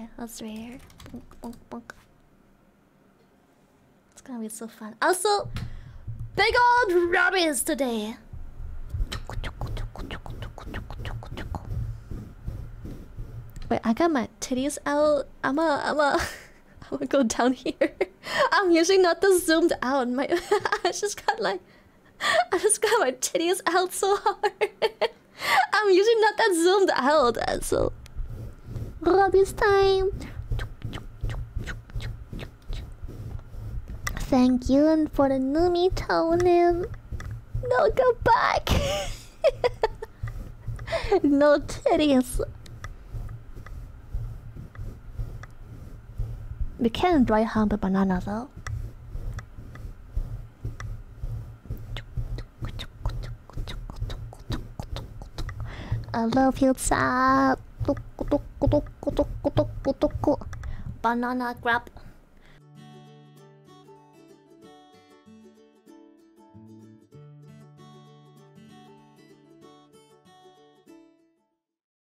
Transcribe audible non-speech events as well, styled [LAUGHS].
Okay, that's rare. Bonk, bonk, bonk. It's gonna be so fun. Also, big old rubbies today. Wait, I got my titties out. I'm a, I'm a, [LAUGHS] I'm gonna go down here. [LAUGHS] I'm usually not the zoomed out. My, [LAUGHS] I just got like, I just got my titties out so hard. I'm usually not that zoomed out, so. Rubbies time. Thank you for the Numi toning. No, go back. [LAUGHS] no titties. We can dry hump a banana though. I love you, Zap. Banana grab.